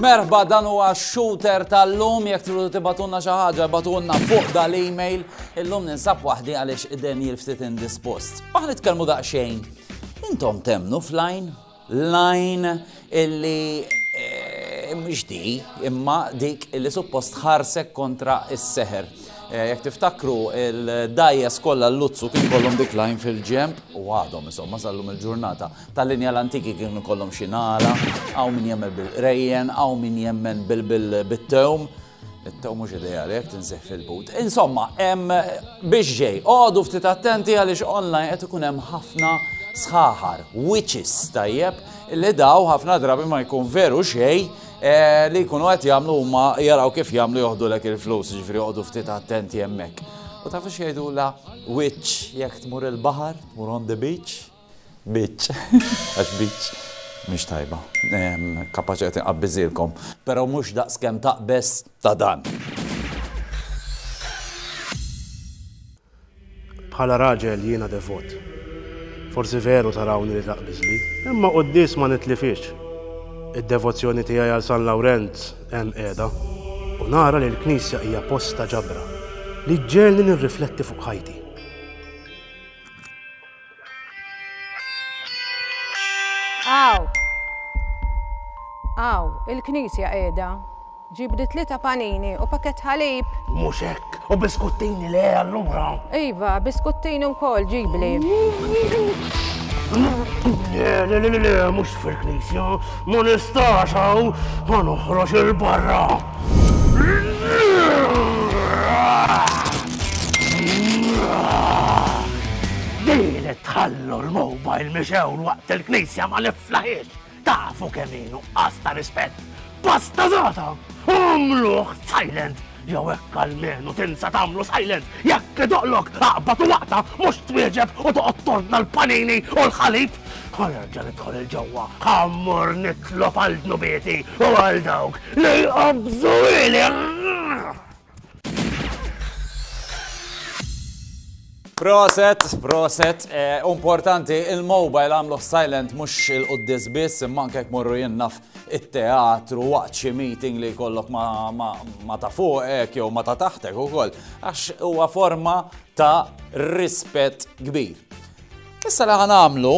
Merba dan huwa shooter tal-lum, jekk tridu tibatunna xi ħaġa, batunna fuq dal-email. Illum ninsab waħdi għaliex id-den jilftit indispost. Aħna nitkellmu daqsxejn. Intom temnu flajn? line illi mhix di, imma dik li suppost tħarsek kontra is-seħer. Eh, jekk tiftakru il-dajes kollha l-luzzu kien kollhom diklajn fil-ġemp u għadhom insomma sallum il-ġurnata tal-linja l-antiki kienu kollhom xinala, għaw min jemmen bil-rejjen, għaw min jemmen bil-tewm. It-taw mhux ideali jekk tinżeħ fil-but. Insomma, biex ġej, għodu ftit attenti għaliex online qed ikun hemm ħafna sħaħar, witches tajjeb, li daw ħafna drabi ma jkun veru xej eh, li jkunu qed jagħmlu huma jaraw kif jagħmlu joħdu lek il-flus, ġifri joħdu ftit attenti hemmhekk. U tafu xejdu la witch jekk tmur il-baħar, tmur on the beach, Bitch. Għax bitch mhix tajba. Kapaċi qed inqabbiżilkom. Però mhux daqs kemm taqbeż ta' dan. Bħala raġel jiena devot. Forsi veru tarawni li taqbiżli, imma quddies ma nitlifhiex. Id-devozzjoni tiegħi għal San Lawrenz hemm qiegħda u nara li l-knisja hija post ta' ġabra li ġġegħelni nirrifletti fuq ħajti. Hawn. Hawn, il-knisja qiegħda. Ġib li tlieta panini u pakkett ħalib. U mhux hekk, u biskuttini le allura. Iva, biskuttini wkoll ġibli. Le, le, le, le, mhux fil-knisja, ma nistax hawn, ma noħroġ il-barra. Din li tħallu l-mobile mixewl waqt il-knisja ma niflaħiex! Tafu kemm hi nuqqas ta' rispett! Pasta żgħata! Għamluh silent! Jew hekk almenu tinsa tagħmlu silent! Jekk idoqlok aqbad u waqta mhux twieġeb u toqgħod tordna l-panini u l-ħalib! Ħanerġa' nidħol il ġewwa, ħammur nitlob għal dnubieti u għal dawk li jqabżu ili. Proset, proset, eh, importanti, il-mobile għamlu silent mux il-qoddis biss, imman kek morru jinnaf il-teatru waqt xi meeting li kollok ma ta' fuqek jew ma ta' taħtek u koll, għax huwa forma ta' rispett kbir. Issa li ħan għamlu,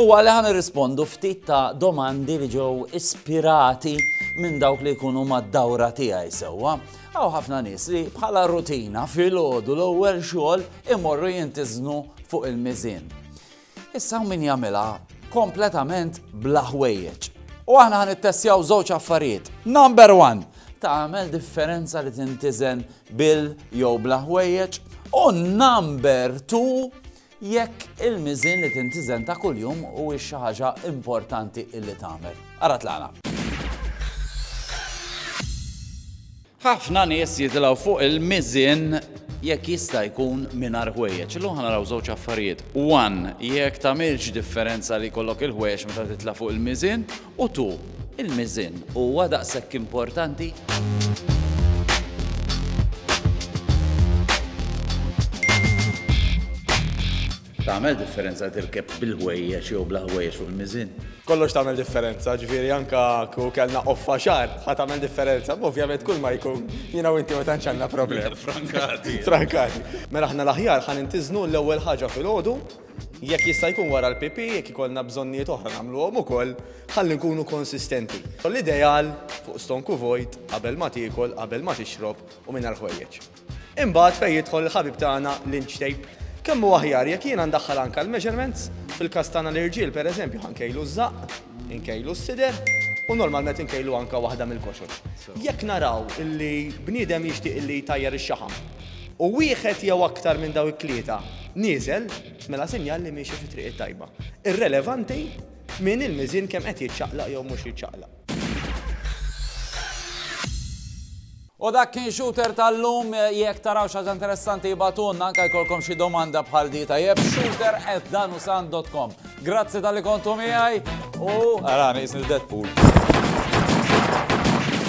u għalli ħan irrispondu ftit ta' domandi li ġew ispirati minn dawk li jkunu mad-dawra tiegħi sewwa. Għaw ħafna nies li bħala rutina fil-ħodu l-ewwel xogħol imorru jintiznu fuq il-miżin. Issa min jagħmilha kompletament bla ħwejjeġ. U aħna ħan ittessjaw żewġ affarijiet. Number one, tagħmel differenza li tintiżen bil jew bla ħwejjeġ. U number two, Jekk il-miżien li tintiżen ta' kuljum huwiex xi ħaġa importanti illi tagħmel. Ara tlaqna. Ħafna nies jitilgħu fuq il-miżien jekk jista' jkun mingħajr ħwejjeġ. Illum ħa naraw żewġ affarijiet. One, jekk tagħmilx differenza li jkollok il-ħwejjeġ meta titla' fuq il-miżien U tu, il-miżien huwa daqshekk importanti? Tagħmel differenza tirkeb bil-ħwejjeġ jew bla ħwejjeġ fuq il-miżien? Kollox tagħmel differenza, ġifieri anke kieku kellna qoffa xagħar, ħa tagħmel differenza. Ovvjament kull ma jkun, jiena u inti ma tantx għandna problemi. Frankati. Frankati. Mela aħna l-aħjar ħa nintiżnu l-ewwel ħaġa filgħodu, Jekk jista' jkun wara l-PP, jekk ikollna bżonnijiet oħra nagħmluhom ukoll, ħalli nkunu konsistenti. L-ideal, fuq stonku vojt, qabel ma tiekol, qabel ma tixrob u mingħajr ħwejjeġ. Imbagħad fejn jidħol il-ħabib tagħna l-inch tape. Kemm hu aħjar jekk jiena ndaħħal anke l-measurements, fil-każ tagħna l-irġiel pereżempju ħa nkejlu ż-żaqq, inkejlu s-sider u normalment inkejlu anke waħda mill-koxox. Jekk naraw li bniedem jixtieq li jtajjar ix-xaħam u wieħed jew aktar minn dawn it-tlieta nieżel, mela sinjal li miexi fit-triq it-tajba, irrelevanti min il-miżien kemm qed jiċċaqlaq jew mhux jiċċaqlaq. U dak kien Shooter tal-lum, jekk taraw xi ħaġa interessanti ibgħatulna, anke jkollkom xi domanda bħal di tajjeb, shooter@danusan.com. Grazzi talli kontu miegħi u ara nieqisni Deadpool.